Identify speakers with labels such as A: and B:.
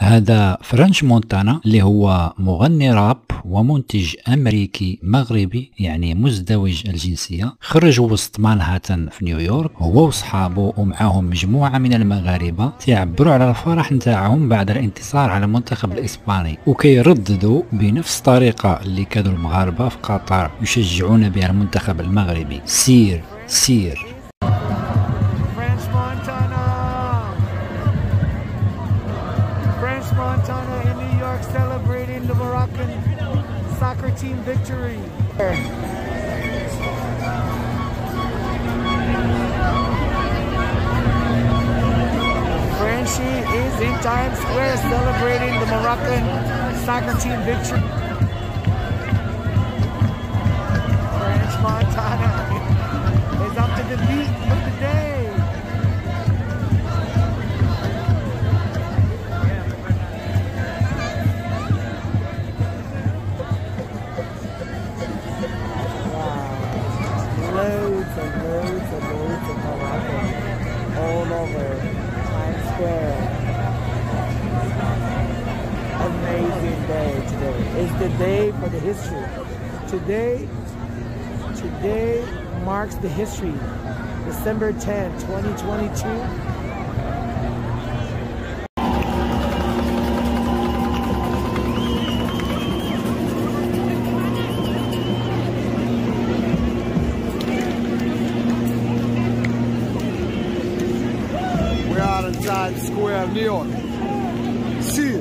A: هذا فرانش مونتانا اللي هو مغني راب ومنتج أمريكي مغربي يعني مزدوج الجنسية. خرج وسط مانهاتن في نيويورك هو وصحابه ومعاهم مجموعة من المغاربة. تيعبروا على الفرح نتاعهم بعد الانتصار على المنتخب الإسباني. وكيرددوا بنفس الطريقة اللي كانوا المغاربة في قطر يشجعون بها المنتخب المغربي. سير سير.
B: Montana in New York celebrating the Moroccan soccer team victory. Frenchie is in Times Square celebrating the Moroccan soccer team victory. And loads and loads of Moroccans all over Times Square. Amazing day today. It's the day for the history. Today, today marks the history. December 10, 2022.
C: Times Square, New York. Se